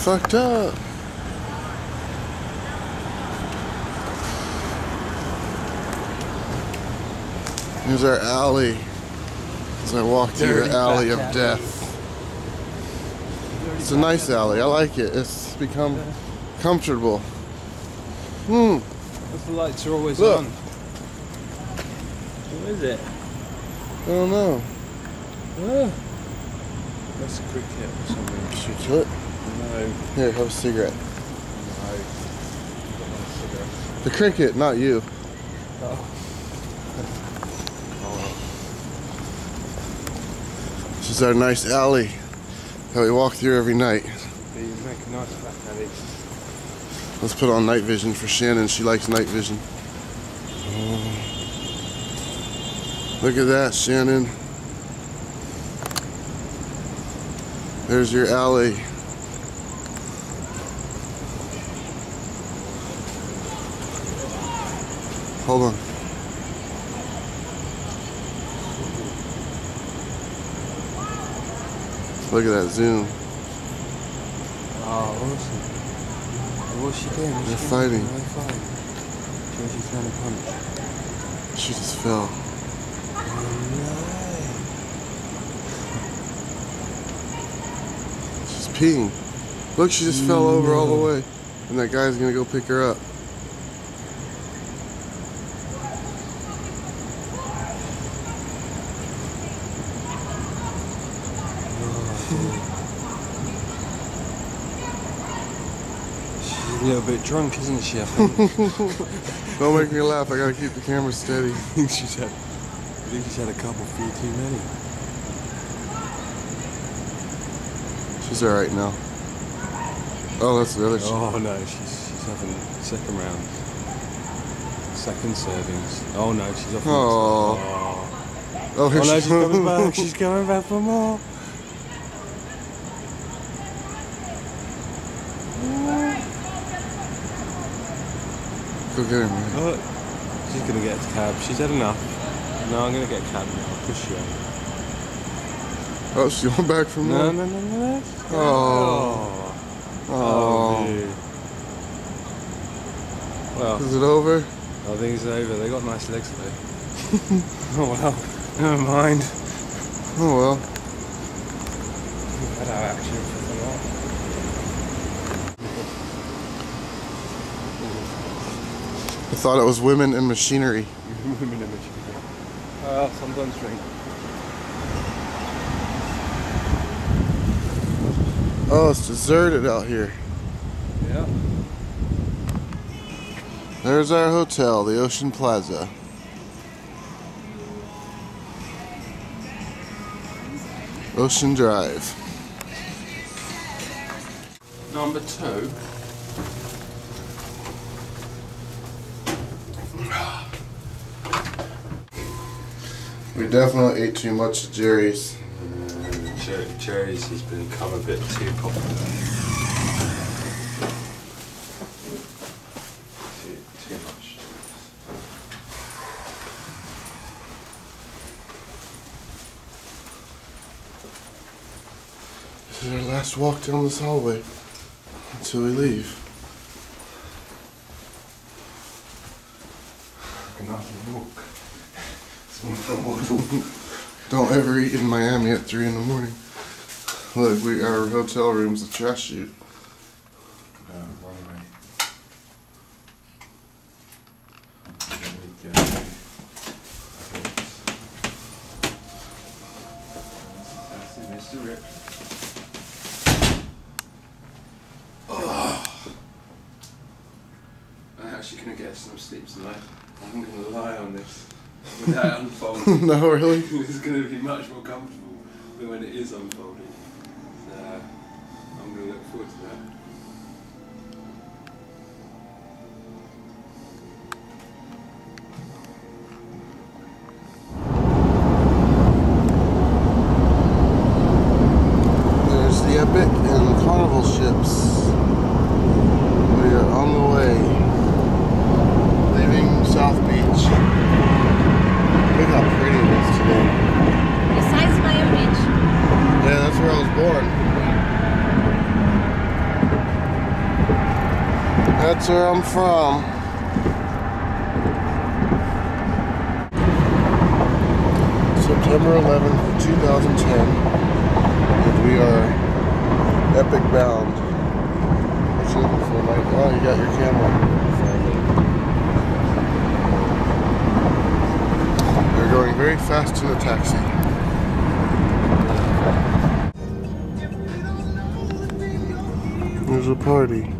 Fucked up. Here's our alley. As I walk through the alley of fat death. It's a nice alley. I like it. It's become comfortable. Hmm. The lights are always Look. on. What is it? I don't know. Oh. That's a cricket or something. Kill it? No. Here, have a cigarette. No. Cigarette. The cricket, not you. Oh. This is our nice alley that we walk through every night. Nice. Let's put on night vision for Shannon. She likes night vision. Look at that, Shannon. There's your alley. Hold on. Look at that zoom. Oh, awesome. What's she They're she fighting. Doing? They're fighting. Do you think she's trying to punch? She just fell. She's peeing. Look, she just fell over all the way. And that guy's gonna go pick her up. She's a little bit drunk, isn't she? I think. Don't make me laugh. I gotta keep the camera steady. I think she's had. I think she's had a couple few too many. She's alright now. Oh, that's the other shit. Oh no, she's she's having second round. Second servings. Oh no, she's off. Oh. Oh, Oh, here oh, no, she she's coming back. She's coming back for more. Go get her, man. Oh, she's gonna get a cab. She's had enough. No, I'm gonna get a cab now. I'll push you. Oh, she went back for more? No, no, no, no, no. Oh. Oh. Oh. oh. dear. Well, Is it over? I think it's over. They got nice legs though. oh well, never mind. Oh well. We've had our action for a lot. I thought it was women and machinery. Women image. Well, uh, sometimes drink. Oh, it's deserted out here. Yeah. There's our hotel, the Ocean Plaza. Ocean Drive. Number two. We definitely ate too much Jerry's. Cher- Jerry's has become a bit too popular. Too, too much. This is our last walk down this hallway until we leave. Another walk. Don't ever eat in Miami at 3 in the morning. Look, we our hotel room's a trash chute. I'm actually gonna get some sleep tonight. I'm gonna lie on this without unfolding. no, really? it's gonna be much more comfortable than when it is unfolded. So I'm gonna look forward to that. Where I'm from. September 11th, 2010. And we are epic bound. What you looking for, Mike? Oh, you got your camera. They're going very fast to the taxi. There's a party.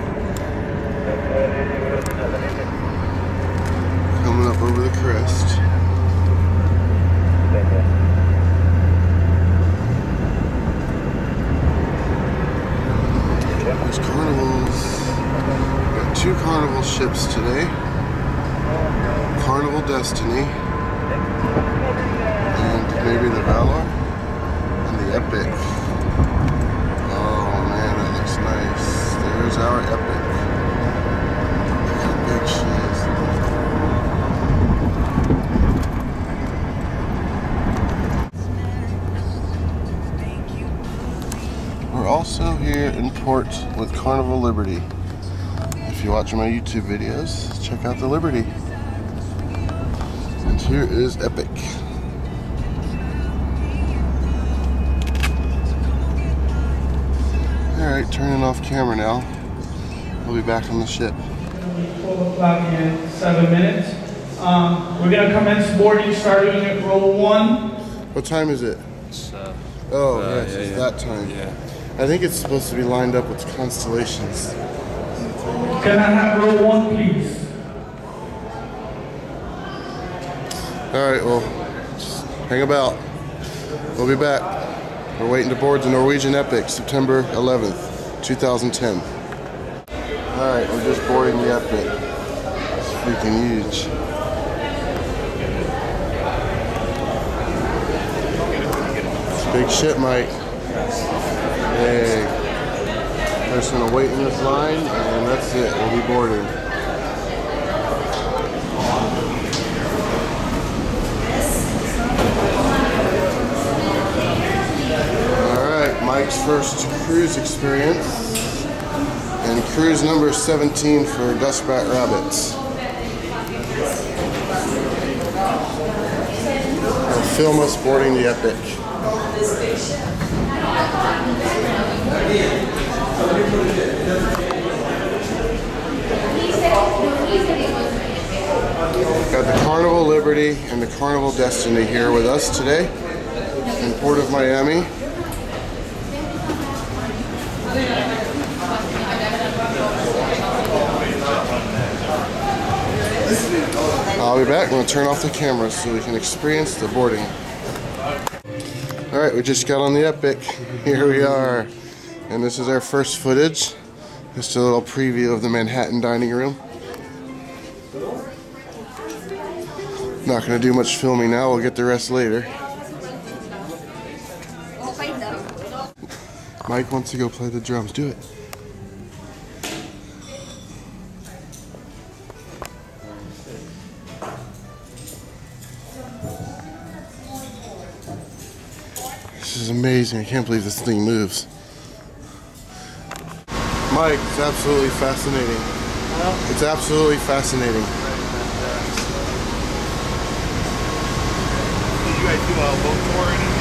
Coming up over the crest. There's carnivals. Got two carnival ships today. Carnival Destiny. And maybe the Valor. Carnival Liberty. If you watch my YouTube videos, check out the Liberty. And here is Epic. Alright, turning off camera now. We'll be back on the ship. 12 o'clock in seven minutes. Um, We're going to commence boarding starting at row one. What time is it? uh, Oh, Uh, yes, yeah, it's yeah. that time. Yeah. I think it's supposed to be lined up with constellations. Can I have row one, please? Alright, well, just hang about. We'll be back. We're waiting to board the Norwegian Epic, September 11th, 2010. Alright, we're just boarding the Epic. It's freaking huge. Big ship, Mike. Hey. We're just gonna wait in this line, and that's it. We'll be boarding. Alright, Mike's first cruise experience. And cruise number 17 for Duskbat Rabbits. They'll film us boarding the Epic. Got the Carnival Liberty and the Carnival Destiny here with us today in Port of Miami. I'll be back. I'm going to turn off the camera so we can experience the boarding. All right, we just got on the Epic. Here we are. And this is our first footage. Just a little preview of the Manhattan dining room. Not going to do much filming now. We'll get the rest later. Mike wants to go play the drums. Do it. This is amazing. I can't believe this thing moves. Mike, it's absolutely fascinating. It's absolutely fascinating. Did you guys do a boat tour or anything?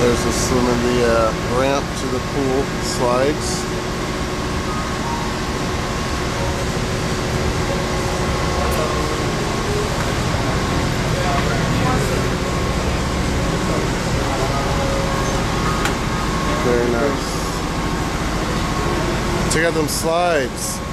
There's the swim in the uh, ramp to the pool slides. Very nice. Check out them slides.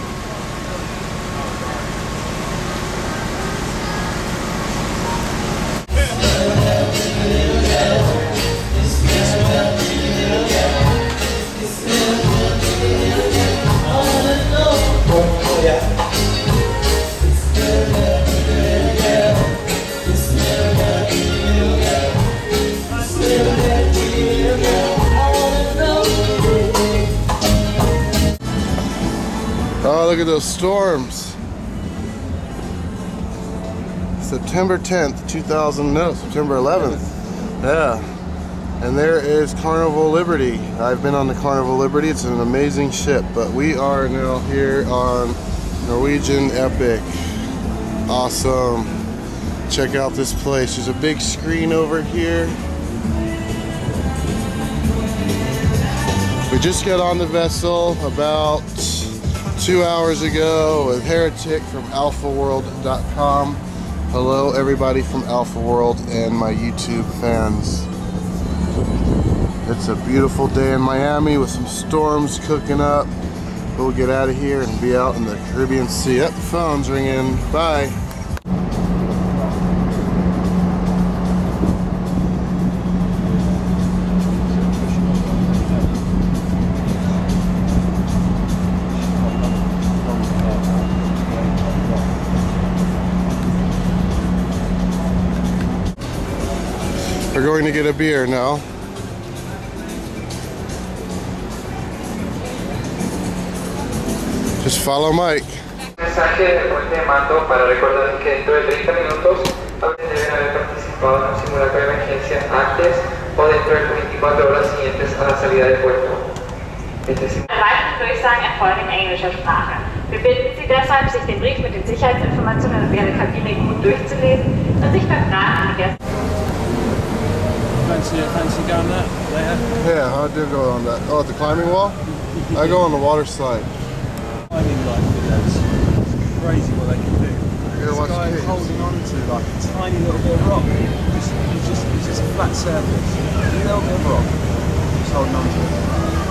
Those storms. September 10th, 2000, no, September 11th. Yeah. And there is Carnival Liberty. I've been on the Carnival Liberty. It's an amazing ship, but we are now here on Norwegian Epic. Awesome. Check out this place. There's a big screen over here. We just got on the vessel about two hours ago with Heretic from AlphaWorld.com. Hello, everybody from Alpha World and my YouTube fans. It's a beautiful day in Miami with some storms cooking up. We'll get out of here and be out in the Caribbean Sea. Up, phone's ringing. Bye. We're going to get a beer now. Just follow Mike. mensaje de puente de mando para recordar que dentro de 30 minutos deben haber participado en un simulacro de emergencia antes o dentro de las 24 horas siguientes a la salida del puerto. Este Weitere Durchsagen erfolgen in englischer Sprache. Wir bitten Sie deshalb, sich den Brief mit den Sicherheitsinformationen während der Kabine gut durchzulesen und sich bei Fragen an die Gäste Fancy, fancy going that later? Yeah, I do go on that. Oh, the climbing wall? I go on the water slide. Mean, like, crazy what they can do. This guy is holding on to like a tiny little bit of rock. Just, it's just, it's just a flat surface. A little bit of rock. Just holding on to it.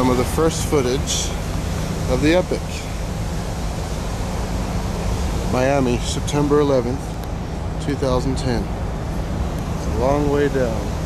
Some of the first footage of the Epic. Miami, September 11th, 2010. It's a long way down.